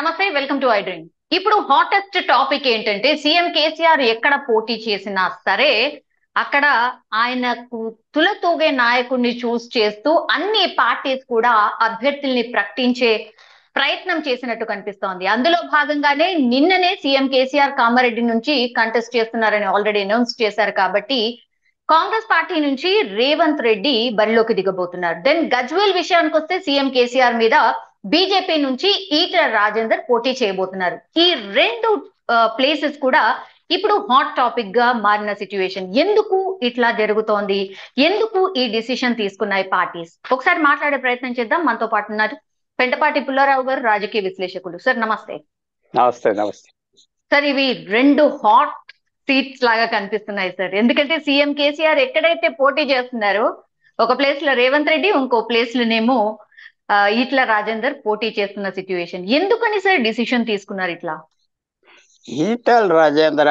నమస్తే welcome to I dream. ఇప్పుడు hottest topic ఏంటంటే సీఎం కేసీఆర్ ఎక్కడ పోటీ చేసినా సరే అక్కడ ఆయనకు తులతూగే నాయకుడిని చూస్ చేస్తూ అన్ని పార్టీస్ కూడా అభ్యర్థుల్ని ప్రకటించే ప్రయత్నం చేసినట్టు కనిపిస్తోంది. అందులో భాగంగానే నిన్ననే సీఎం కేసీఆర్ కామారెడ్డి నుంచి కంటెస్ట్ చేస్తున్నారని ఆల్రెడీ అనౌన్స్ చేశారు కాబట్టి కాంగ్రెస్ పార్టీ నుంచి రేవంత్ రెడ్డి బరిలోకి దిగబోతున్నారు. దెన్ గజ్వేల్ విషయానికి వస్తే సీఎం కేసీఆర్ మీద బీజేపీ నుంచి ఈటల రాజేందర్ పోటీ చేయబోతున్నారు. ఈ రెండు ప్లేసెస్ కూడా ఇప్పుడు హాట్ టాపిక్గా మారిన సిచ్యువేషన్ ఎందుకు ఇట్లా జరుగుతోంది? ఎందుకు ఈ డిసిషన్ తీసుకున్నాయి పార్టీస్ ఒకసారి మాట్లాడే ప్రయత్నం చేద్దాం. మనతో పాటు ఉన్నారు పెంటపాటి పుల్లారావు గారు రాజకీయ విశ్లేషకులు. సార్ నమస్తే. నమస్తే నమస్తే. సార్ ఇవి రెండు హాట్ సీట్స్ లాగా కనిపిస్తున్నాయి సార్. ఎందుకంటే సీఎం కేసీఆర్ ఎక్కడైతే పోటీ చేస్తున్నారో ఒక ప్లేస్లో రేవంత్ రెడ్డి ఇంకో ప్లేస్ లోనేమో ఇట్లా రాజేందర్ పోటీ చేస్తున్న సిచ్యువేషన్ ఎందుకని సార్ డిసిషన్ తీసుకున్నారు ఇట్లా? ఈటల్ రాజేంద్ర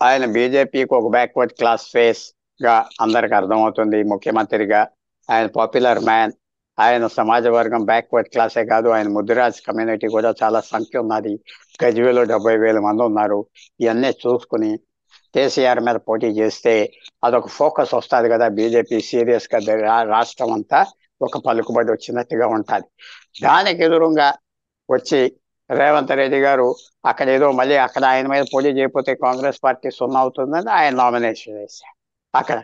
ఆయన బీజేపీకి ఒక బ్యాక్వర్డ్ క్లాస్ ఫేస్గా అందరికి అర్థమవుతుంది. ముఖ్యమంత్రిగా ఆయన పాపులర్ మ్యాన్ ఆయన సమాజ వర్గం బ్యాక్వర్డ్ క్లాసే కాదు. ఆయన ముద్దురాజ్ కమ్యూనిటీ కూడా చాలా సంఖ్య ఉన్నది. గజ్వేలో డెబ్బై వేల మంది ఉన్నారు. ఇవన్నీ చూసుకుని కేసీఆర్ మీద పోటీ చేస్తే అదొక ఫోకస్ వస్తుంది కదా. బీజేపీ సీరియస్గా రాష్ట్రం అంతా ఒక పలుకుబడి వచ్చినట్టుగా ఉంటుంది. దానికి ఎదురుగా వచ్చి రేవంత్ రెడ్డి గారు అక్కడ ఏదో మళ్ళీ అక్కడ ఆయన మీద పోటీ చేయకపోతే కాంగ్రెస్ పార్టీ సున్నా అవుతుందని ఆయన నామినేషన్ వేశారు. అక్కడ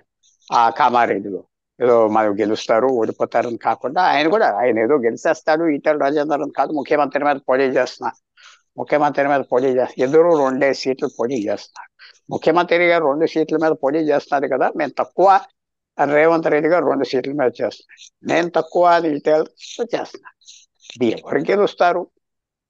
ఆ కామారెడ్డిలో ఏదో మనం గెలుస్తారు ఓడిపోతారని కాకుండా ఆయన కూడా ఆయన ఏదో గెలిచేస్తాడు ఈటల రాజేందర్ అని కాదు ముఖ్యమంత్రి మీద పోటీ చేస్తున్నా ముఖ్యమంత్రి మీద పోటీ చేస్తా ఎదురు రెండే సీట్లు పోటీ చేస్తున్నారు ముఖ్యమంత్రి గారు రెండు సీట్ల మీద పోటీ చేస్తున్నారు కదా మేము తక్కువ రేవంత్ రెడ్డి గారు రెండు సీట్ల మీద చేస్తున్నారు. నేను తక్కువ అని ఈటల చేస్తున్నా ఇది ఎవరు గెలుస్తారు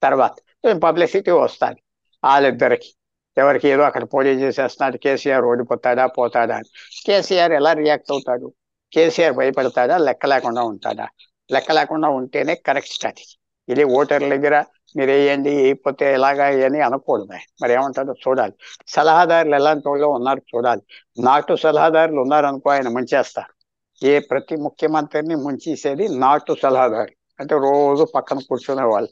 తర్వాత పబ్లిసిటీ వస్తుంది వాళ్ళిద్దరికి. ఎవరికి ఏదో అక్కడ పోటీ చేసేస్తున్నాడు కేసీఆర్ ఓడిపోతాడా పోతాడా అని. కేసీఆర్ ఎలా రియాక్ట్ అవుతాడు? కేసీఆర్ భయపడతాడా? లెక్క లేకుండా ఉంటాడా? లెక్క లేకుండా ఉంటేనే కరెక్ట్ స్ట్రాటజీ ఇది ఓటర్ల దగ్గర మీరు వేయండి వేయకపోతే ఎలాగా అని అనకూడదు. మరి ఏమంటాడో చూడాలి. సలహాదారులు ఎలాంటి వాళ్ళు ఉన్నారు చూడాలి. నాటు సలహాదారులు ఉన్నారనుకో ఆయన ముంచేస్తారు. ఏ ప్రతి ముఖ్యమంత్రిని ముంచేసేది నాటు సలహాదారు అంటే రోజు పక్కన కూర్చునే వాళ్ళు.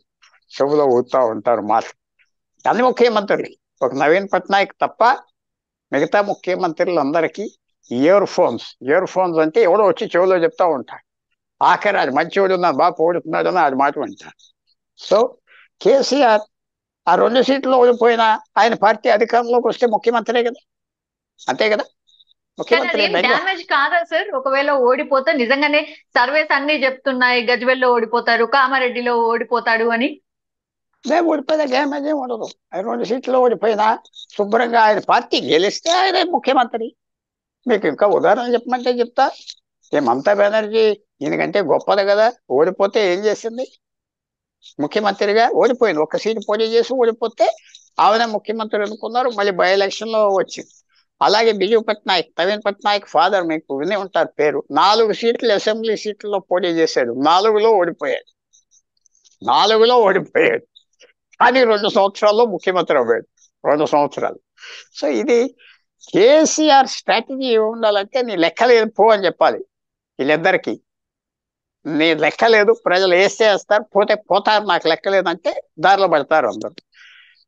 చెవులో ఊతా ఉంటారు మాట. అన్ని ముఖ్యమంత్రులు. ఒక నవీన్ పట్నాయక్ తప్ప మిగతా ముఖ్యమంత్రులందరికీ ఇయర్ ఫోన్స్. ఇయర్ ఫోన్స్ అంటే ఎవడో వచ్చి చెవిలో చెప్తా ఉంటాడు. ఆఖరి అది మంచివాడు ఉన్నా బాగా పోడుతున్నాడు అని అది మాట వింటాడు. సో కేసీఆర్ ఆ రెండు సీట్లు ఓడిపోయినా ఆయన పార్టీ అధికారంలోకి వస్తే ముఖ్యమంత్రే కదా. అంతే కదా? డ్యామేజ్ కాదా సార్? ఒకవేళ ఓడిపోతే నిజంగానే సర్వేస్ అన్ని చెప్తున్నాయి. గజ్వెల్లో ఓడిపోతారు కామారెడ్డిలో ఓడిపోతాడు అని. మేము ఓడిపోయినా డ్యామేజ్ ఏం ఉండదు. ఆయన రెండు సీట్లు ఓడిపోయినా శుభ్రంగా ఆయన పార్టీ గెలిస్తే ఆయన ముఖ్యమంత్రి. మీకు ఇంకా ఉదాహరణ చెప్పమంటే చెప్తా. ఏ మమతా బెనర్జీ ఈయనకంటే గొప్పది కదా. ఓడిపోతే ఏం చేసింది? ముఖ్యమంత్రిగా ఓడిపోయింది. ఒక్క సీటు పోటీ చేసి ఓడిపోతే ఆమెనే ముఖ్యమంత్రి అనుకున్నారు. మళ్ళీ బై ఎలక్షన్లో వచ్చింది. అలాగే బిజు పట్నాయక్ నవీన్ పట్నాయక్ ఫాదర్ మీకు వినే ఉంటారు పేరు. నాలుగు సీట్లు అసెంబ్లీ సీట్లలో పోటీ చేశాడు. నాలుగులో ఓడిపోయాడు. నాలుగులో ఓడిపోయాడు. కానీ రెండు సంవత్సరాల్లో ముఖ్యమంత్రి అవ్వాడు. రెండు సంవత్సరాలు. సో ఇది కేసీఆర్ స్ట్రాటజీ ఏమి ఉండాలంటే నీ లెక్కలు లేదు పో అని చెప్పాలి. వీళ్ళిద్దరికీ. నీ లెక్క లేదు. ప్రజలు వేస్తే వేస్తారు పోతే పోతారు నాకు లెక్క లేదంటే దారిలో పడతారు అందరు.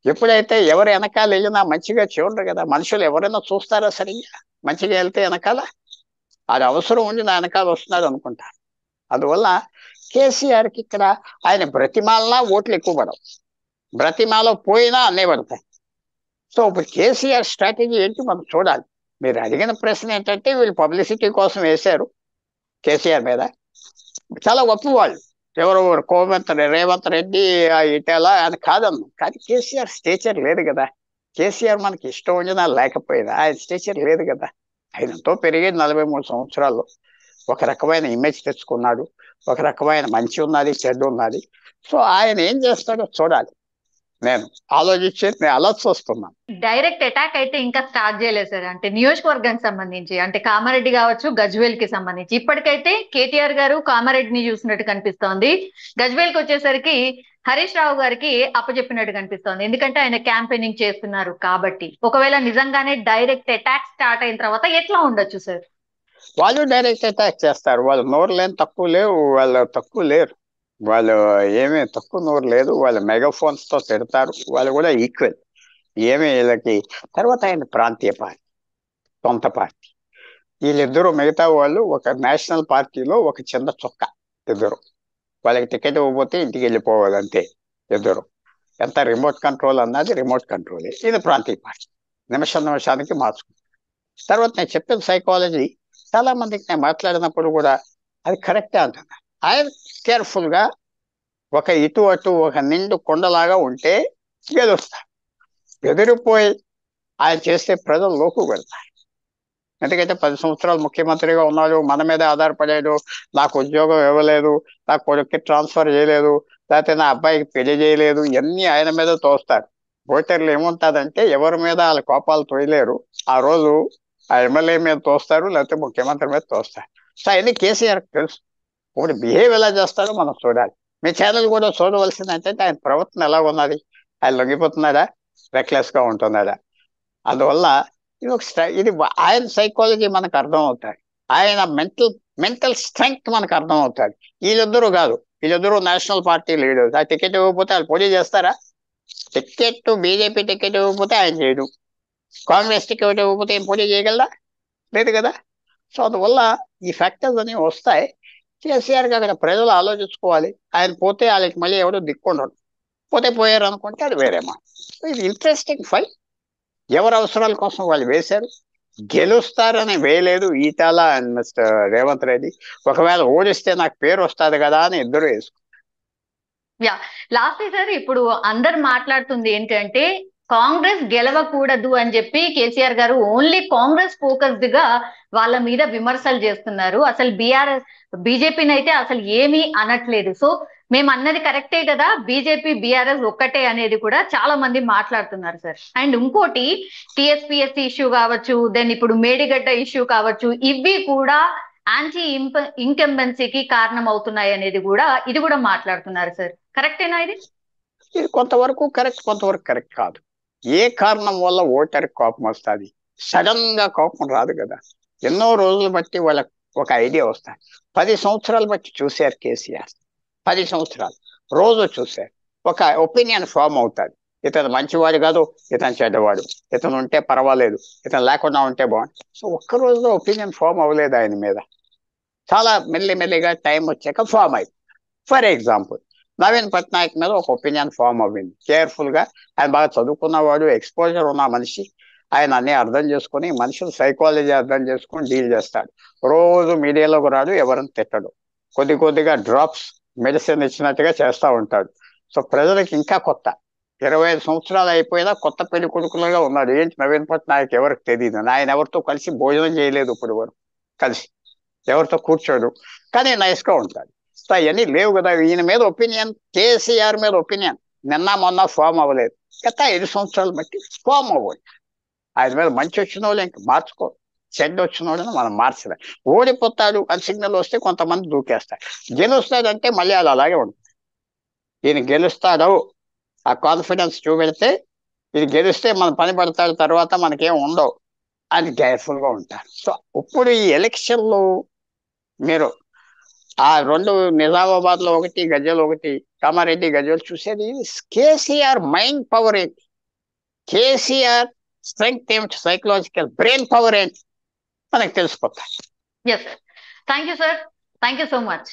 ఎప్పుడైతే ఎవరు వెనకాల వెళ్ళినా మంచిగా చూడరు కదా. మనుషులు ఎవరైనా చూస్తారా సరిగ్గా? మంచిగా వెళ్తే వెనకాల? అది అవసరం ఉండి నా వెనకాల వస్తున్నారు అనుకుంటారు అందువల్ల కేసీఆర్కి ఇక్కడ ఆయన బ్రతిమాలనా ఓట్లు ఎక్కువ పడవు. బ్రతిమాలో పోయినా అన్నీ పడతాయి. సో ఇప్పుడు కేసీఆర్ స్ట్రాటజీ ఏంటి మనం చూడాలి. మీరు అడిగిన ప్రశ్న ఏంటంటే వీళ్ళు పబ్లిసిటీ కోసం వేశారు కేసీఆర్ మీద. చాలా గొప్ప వాళ్ళు. ఎవరు కోవంత్ రేవంత్ రెడ్డి ఆ ఇటేలా అని కాదన్ను కానీ కేసీఆర్ స్టేచర్ లేదు కదా. కేసీఆర్ మనకి ఇష్టం ఉండినా లేకపోయినా ఆయన స్టేచర్ లేదు కదా. ఆయనతో పెరిగేది నలభై మూడు సంవత్సరాల్లో. ఒక రకమైన ఇమేజ్ తెచ్చుకున్నాడు. ఒక రకమైన మంచి ఉన్నది చెడు ఉన్నది. సో ఆయన ఏం చేస్తాడో చూడాలి. నేను ఆలోచించి నేను అలర్ట్స్ వస్తున్నాను డైరెక్ట్ అటాక్ అయితే ఇంకా స్టార్ట్ చేయలేదు సార్. అంటే నియోజకవర్గానికి సంబంధించి అంటే కామారెడ్డి కావచ్చు గజ్వేల్కి సంబంధించి. ఇప్పటికైతే కేటీఆర్ గారు కామారెడ్డిని చూసినట్టు కనిపిస్తోంది. గజ్వేల్కి వచ్చేసరికి హరీష్ రావు గారికి అప్పచెప్పినట్టు కనిపిస్తోంది. ఎందుకంటే ఆయన క్యాంపెయినింగ్ చేస్తున్నారు కాబట్టి. ఒకవేళ నిజంగానే డైరెక్ట్ అటాక్ స్టార్ట్ అయిన తర్వాత ఎట్లా ఉండొచ్చు సార్? వాళ్ళు డైరెక్ట్ అటాక్ చేస్తారు. వాళ్ళు నోరు లేని తక్కువ లేవు వాళ్ళు తక్కువ లేరు. వాళ్ళు ఏమీ తక్కువ నోరు లేదు. వాళ్ళు మెగాఫోన్స్తో తిడతారు. వాళ్ళు కూడా ఈక్వల్. ఏమి వీళ్ళకి తర్వాత ఆయన ప్రాంతీయ పార్టీ సొంత పార్టీ. వీళ్ళిద్దరూ మిగతా వాళ్ళు ఒక నేషనల్ పార్టీలో ఒక చిన్న చొక్క ఇద్దరు. వాళ్ళకి టికెట్ ఇవ్వబోతే ఇంటికి వెళ్ళిపోవాలి అంతే ఇద్దరు. ఎంత రిమోట్ కంట్రోల్ అన్నది రిమోట్ కంట్రోల్. ఇది ప్రాంతీయ పార్టీ. నిమిషం నిమిషానికి మార్చుకుంటారు. తర్వాత నేను చెప్పిన సైకాలజీ చాలా మందికి నేను మాట్లాడినప్పుడు కూడా అది కరెక్టే అంటున్నాను ఆయన కేర్ఫుల్గా ఒక ఇటు అటు ఒక నిండు కొండలాగా ఉంటే గెలుస్తారు ఎగిరిపోయి ఆయన చేస్తే ప్రజలు లోకు పెడతారు. ఎందుకంటే పది సంవత్సరాలు ముఖ్యమంత్రిగా ఉన్నాడు మన మీద ఆధారపడాడు నాకు ఉద్యోగం ఇవ్వలేదు నా కొడుక్కి ట్రాన్స్ఫర్ చేయలేదు లేకపోతే నా అబ్బాయికి పెళ్ళి చేయలేదు ఇవన్నీ ఆయన మీద తోస్తారు. ఓటర్లు ఏముంటుందంటే ఎవరి మీద వాళ్ళ కోపాలు తోయలేరు. ఆ రోజు ఆ ఎమ్మెల్యే మీద తోస్తారు లేకపోతే ముఖ్యమంత్రి మీద తోస్తారు. సో అవన్నీ కేసీఆర్ తెలుసు. ఇప్పుడు బిహేవ్ ఎలా చేస్తాడో మనం చూడాలి. మీ ఛానల్ కూడా చూడవలసింది అంటే ఆయన ప్రవర్తన ఎలా ఉన్నది? ఆయన లొంగిపోతున్నాడా రెక్లెస్గా ఉంటున్నాడా అందువల్ల ఇది ఒక ఇది ఆయన సైకాలజీ మనకు అర్థం అవుతాయి ఆయన మెంటల్ మెంటల్ స్ట్రెంగ్త్ మనకు అర్థం అవుతుంది వీళ్ళిద్దరూ కాదు. వీళ్ళిద్దరూ నేషనల్ పార్టీ లీడర్స్ ఆ టికెట్ ఇవ్వకపోతే వాళ్ళు పోటీ చేస్తారా? టికెట్ బీజేపీ టికెట్ ఇవ్వకపోతే ఆయన చేయడు. కాంగ్రెస్ టికెట్ ఇవ్వకపోతే ఏం పోటీ చేయగలరా లేదు కదా? సో అందువల్ల ఈ ఫ్యాక్టర్స్ అనేవి వస్తాయి. కేసీఆర్ కదా ప్రజలు ఆలోచించుకోవాలి. ఆయన పోతే వాళ్ళకి మళ్ళీ ఎవడో దిక్కుండడు పోతే పోయారు అనుకుంటే అది వేరే మాట. ఇది ఇంట్రెస్టింగ్ ఫైట్ ఎవరి అవసరాల కోసం వాళ్ళు వేశారు? గెలుస్తారని వేయలేదు ఈటాల అండ్ మిస్టర్ రేవంత్ రెడ్డి. ఒకవేళ ఓడిస్తే నాకు పేరు వస్తుంది కదా అని ఇద్దరు వేసుకున్నారు. లాస్ట్ సార్ ఇప్పుడు అందరు మాట్లాడుతుంది ఏంటంటే కాంగ్రెస్ గెలవకూడదు అని చెప్పి కేసీఆర్ గారు ఓన్లీ కాంగ్రెస్ ఫోకస్డ్గా వాళ్ళ మీద విమర్శలు చేస్తున్నారు. అసలు బీఆర్ఎస్ బీజేపీని అయితే అసలు ఏమీ అనట్లేదు. సో మేము అన్నది కరెక్టే కదా? బీజేపీ బీఆర్ఎస్ ఒక్కటే అనేది కూడా చాలా మంది మాట్లాడుతున్నారు సార్. అండ్ ఇంకోటి టిఎస్పిఎస్సి ఇష్యూ కావచ్చు దెన్ ఇప్పుడు మేడిగడ్డ ఇష్యూ కావచ్చు ఇవి కూడా యాంటీ ఇంప ఇంకంబెన్సీకి కారణం అవుతున్నాయి అనేది కూడా ఇది కూడా మాట్లాడుతున్నారు సార్. కరెక్టేనా ఇది? ఇది కొంతవరకు కరెక్ట్ కొంతవరకు కరెక్ట్ కాదు. ఏ కారణం వల్ల ఓటర్ కోపం వస్తుంది? సడన్గా కోపం రాదు కదా. ఎన్నో రోజులు బట్టి వాళ్ళకి ఒక ఐడియా వస్తుంది. పది సంవత్సరాలు బట్టి చూశారు కేసీఆర్. పది సంవత్సరాలు. రోజు చూశారు. ఒక ఒపీనియన్ ఫామ్ అవుతుంది. ఇతను మంచివాడు కాదు ఇతను చెడ్డవాడు. ఇతను ఉంటే పర్వాలేదు ఇతను లేకుండా ఉంటే బాగుంది సో ఒక్క రోజులో ఒపీనియన్ ఫామ్ అవ్వలేదు ఆయన మీద. చాలా మెల్లి మెల్లిగా టైం వచ్చాక ఫామ్ అయింది ఫర్ ఎగ్జాంపుల్ నవీన్ పట్నాయక్ మీద ఒక ఒపీనియన్ ఫామ్ అవ్వింది కేర్ఫుల్గా ఆయన బాగా చదువుకున్నవాడు ఎక్స్పోజర్ ఉన్న మనిషి ఆయన అన్ని అర్థం చేసుకుని మనుషుల సైకాలజీ అర్థం చేసుకుని డీల్ చేస్తాడు రోజు మీడియాలోకి రాడు ఎవరిని తిట్టడు కొద్ది కొద్దిగా డ్రాప్స్ మెడిసిన్ ఇచ్చినట్టుగా చేస్తూ ఉంటాడు సో ప్రజలకు ఇంకా కొత్త ఇరవై ఐదు సంవత్సరాలు అయిపోయినా కొత్త పెళ్ళి కొడుకులుగా ఉన్నాడు ఏంటి నవీన్ పట్నాయక్ ఎవరికి తెలియదు ఆయన ఎవరితో కలిసి భోజనం చేయలేదు ఇప్పుడు వరకు కలిసి ఎవరితో కూర్చోడు కానీ నైస్గా ఉంటాడు సో అవన్నీ లేవు కదా. ఈయన మీద ఒపీనియన్ కేసీఆర్ మీద ఒపీనియన్. నిన్న మొన్న ఫామ్ అవ్వలేదు. గత ఐదు సంవత్సరాలు బట్టి ఫామ్ అవ్వాలి. ఆయన మీద మంచి వచ్చిన వాళ్ళు ఇంకా మార్చుకో. చెడ్డ వచ్చిన వాళ్ళని మనం మార్చలేం. ఓడిపోతాడు అని సిగ్నల్ వస్తే కొంతమంది దూకేస్తారు. గెలుస్తాడంటే మళ్ళీ అది అలాగే ఉంటుంది. ఈయన గెలుస్తాడు ఆ కాన్ఫిడెన్స్ చూపెడితే ఇది గెలిస్తే మన పని పడతాడు తర్వాత మనకేం ఉండవు అని కేర్ఫుల్గా ఉంటారు. సో ఇప్పుడు ఈ ఎలక్షన్లో మీరు ఆ రెండు నిజామాబాద్లో ఒకటి గజ్జలు ఒకటి కామారెడ్డి గజ్జలు చూసేది కేసీఆర్ మైండ్ పవర్ ఏంటి? కేసీఆర్ స్ట్రెంగ్త్ ఏమిటి సైకలాజికల్ బ్రెయిన్ పవర్ ఏంటి? మనకు తెలిసిపోతాయి. Yes thank you sir thank you so much